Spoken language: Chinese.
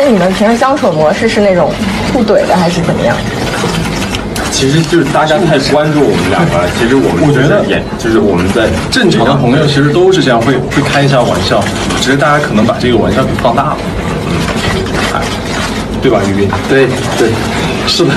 那你们平时相处模式是那种互怼的，还是怎么样？其实就是大家太关注我们两个了。其实我们我觉得演就是我们在正常的朋友，其实都是这样，会会开一下玩笑，只是大家可能把这个玩笑给放大了，嗯，对吧，于斌？对对，是的。